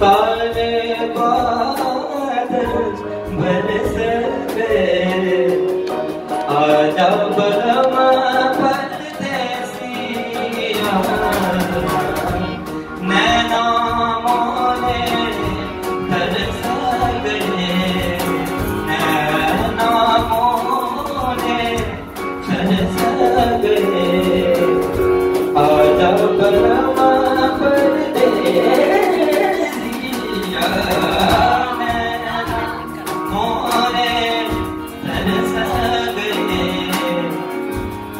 काले बादल बरस गए आजा बलमा परदेसिया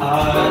아.